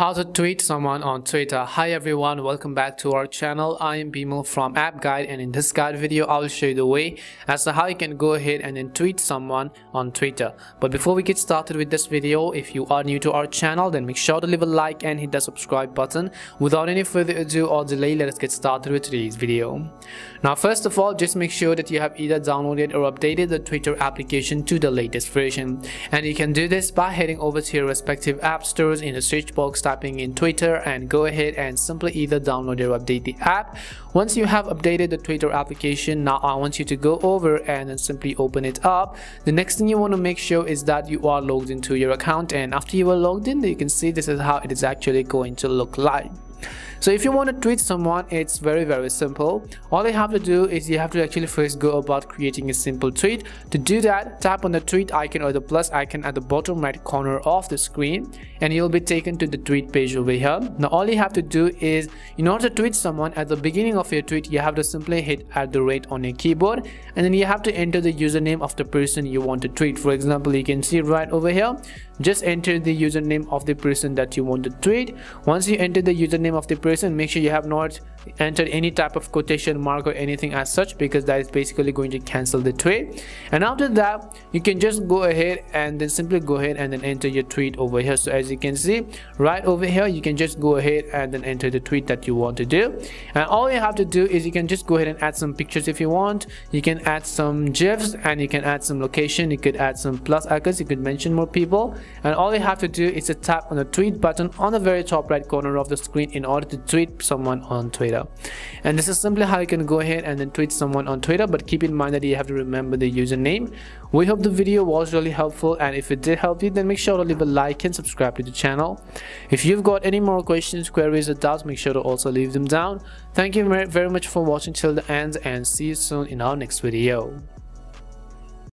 How to tweet someone on Twitter. Hi everyone, welcome back to our channel. I am Bimal from App Guide and in this guide video I will show you the way as to how you can go ahead and then tweet someone on Twitter. But before we get started with this video, if you are new to our channel then make sure to leave a like and hit the subscribe button. Without any further ado or delay, let us get started with today's video. Now first of all, just make sure that you have either downloaded or updated the Twitter application to the latest version. And you can do this by heading over to your respective app stores in the search box typing in Twitter and go ahead and simply either download or update the app. Once you have updated the Twitter application, now I want you to go over and then simply open it up. The next thing you want to make sure is that you are logged into your account and after you are logged in, you can see this is how it is actually going to look like. So if you want to tweet someone, it's very very simple. All you have to do is you have to actually first go about creating a simple tweet. To do that, tap on the tweet icon or the plus icon at the bottom right corner of the screen and you'll be taken to the tweet page over here. Now all you have to do is in order to tweet someone at the beginning of your tweet, you have to simply hit at the rate on your keyboard and then you have to enter the username of the person you want to tweet. For example, you can see right over here, just enter the username of the person that you want to tweet. Once you enter the username of the person person make sure you have not entered any type of quotation mark or anything as such because that is basically going to cancel the tweet and after that you can just go ahead and then simply go ahead and then enter your tweet over here. So as you can see right over here you can just go ahead and then enter the tweet that you want to do. And all you have to do is you can just go ahead and add some pictures if you want. You can add some gifs and you can add some location. You could add some plus icons. You could mention more people. And all you have to do is to tap on the tweet button on the very top right corner of the screen in order to tweet someone on twitter. And this is simply how you can go ahead and then tweet someone on Twitter, but keep in mind that you have to remember the username. We hope the video was really helpful and if it did help you, then make sure to leave a like and subscribe to the channel. If you've got any more questions, queries or doubts, make sure to also leave them down. Thank you very much for watching till the end and see you soon in our next video.